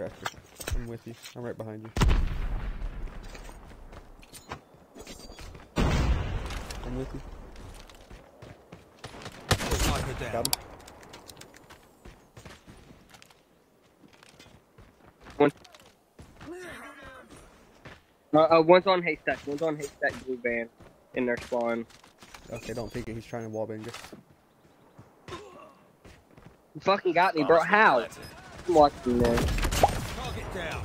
tractor. I'm with you. I'm right behind you. I'm with you. Sniper down. Got him. Uh, uh, one's on haystack. One's on haystack blue van in their spawn. Okay, don't peek it. He's trying to wallbang us. You fucking got me, bro. How? I'm watching this. Target down.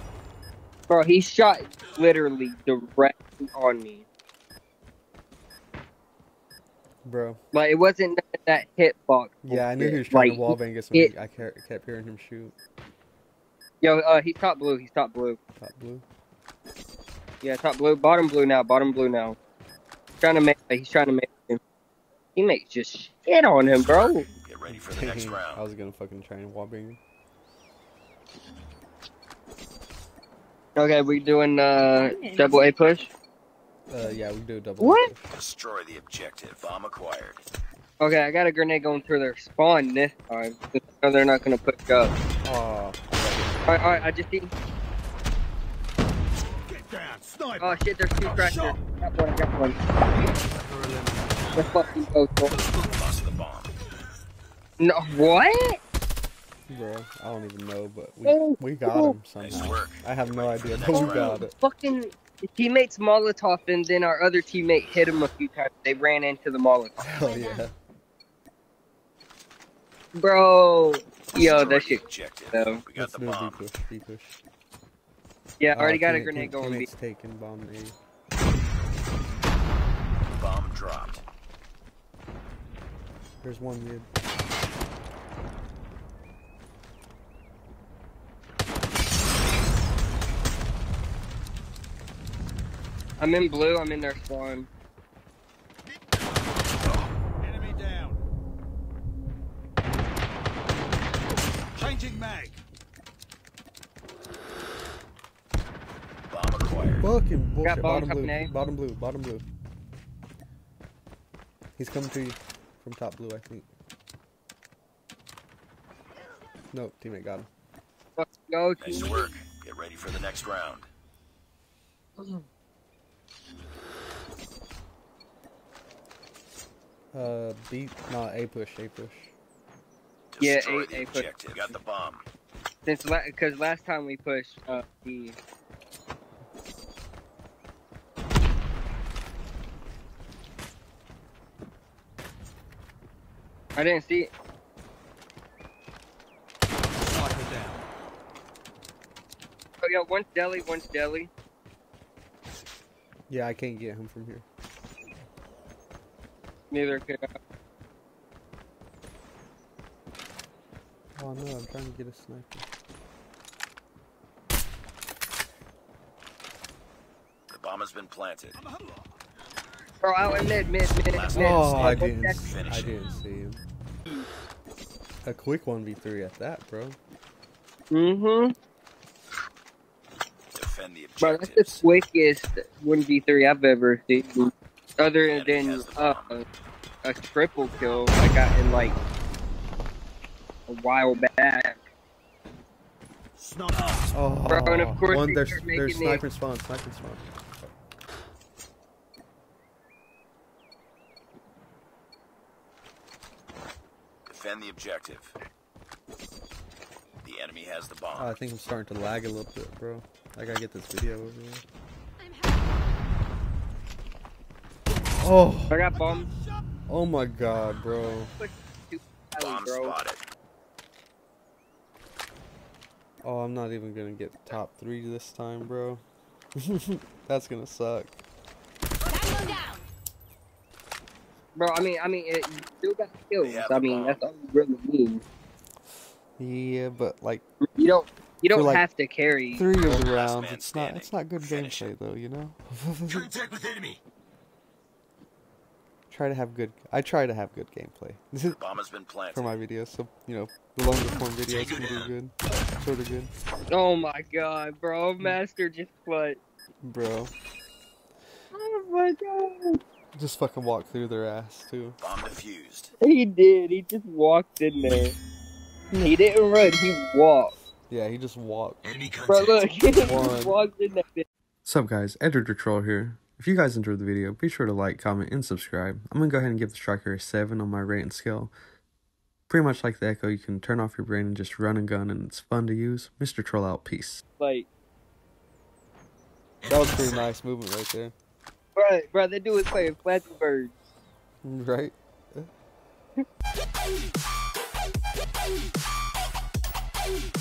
Bro, he shot literally directly on me. Bro. Like it wasn't that hitbox. Yeah, I knew he was trying Like, to wallbang us when it- I kept, kept hearing him shoot. Yo, uh, he's top blue. He's top blue. Top blue. Yeah, top blue. Bottom blue now. Bottom blue now. He's Trying to make. He's trying to make him. makes just shit on him, bro. Get ready for the next round. I was gonna fucking try and wallbang him. Okay, we doing uh double A push. Uh, yeah, we do a double. What? push. Destroy the objective. Bomb acquired. Okay, I got a grenade going through their spawn this time. Just so they're not gonna push up. Oh. Alright, alright, I just need. Get down. Sniper. Oh shit, there's two Got crashers. shot. Got one, got one. Sniper eliminated. Let's fucking go for Lost the bomb. No, what? Bro, I don't even know, but we we got him Nice somehow. work. I have no idea, Next but we got it. Fucking teammates Molotov, and then our other teammate hit him a few times. They ran into the Molotov. Hell yeah. Bro, yo, that shit. Objective. though. We got the do a B bomb. push. B push. Yeah, I uh, already Aw, got a grenade going. B. Teammates taken bomb A. Bomb dropped. There's one mid. I'm in blue. I'm in their spawn. Enemy down. Changing mag. Bomb acquired. Fucking bullshit. bomb Bottom coming blue. A. Bottom blue. Bottom blue. He's coming to you from top blue, I think. Nope, teammate got him. Let's go. Nice work. Get ready for the next round. Uh, B, not A push, A push. Yeah, A- A push. objective. Got the bomb. Since because last time we pushed uh B. I didn't see it. Sniper down. Oh, yeah, one's deli, one's deli. Yeah, I can't get him from here. Neither could I. Oh no, I'm trying to get a sniper. The bomb has been planted. Bro, out in mid, mid, mid, mid. Oh, I didn't. I didn't see him. A quick one v three at that, bro. Mm-hmm. Defend the Bro, that's the quickest 1v3 I've ever seen. Other Enemy than uh, a triple kill I got in like a while back. Oh, Bro, and of course one there's there's sniper spawn, sniper spawn. Defend the objective. The enemy has the bomb. Oh, I think I'm starting to lag a little bit, bro. I gotta get this video over with. Oh, I got bombed. oh my god, bro. bomb spotted. Oh, I'm not even gonna get top three this time, bro. That's gonna suck. Bro, I mean, I mean, it, you still got kills. They have I mean, that's all you really need. Yeah, but like You don't, you don't like, have to carry. three of the rounds, it's not it's not good Finish gameplay though, you know. Contact with enemy. try to have good. I try to have good gameplay Bomb has been planted. for my videos, so you know the longer form videos can do good, sort of good, Oh my god, bro, hmm. Master just what? bro. Oh my god. Just fucking walk through their ass too. Bomb defused. He did. He just walked in there. He didn't run. He walked. Yeah, he just walked. Bro, look, he just walked in that bitch. What's up guys, Edward the Troll here. If you guys enjoyed the video, be sure to like, comment, and subscribe. I'm gonna go ahead and give the striker a 7 on my rating scale. Pretty much like the Echo, you can turn off your brain and just run and gun and it's fun to use. Mr. Troll out, peace. Like, That was pretty nice movement right there. bro, bro, that dude was playing Flappy Bird. Right?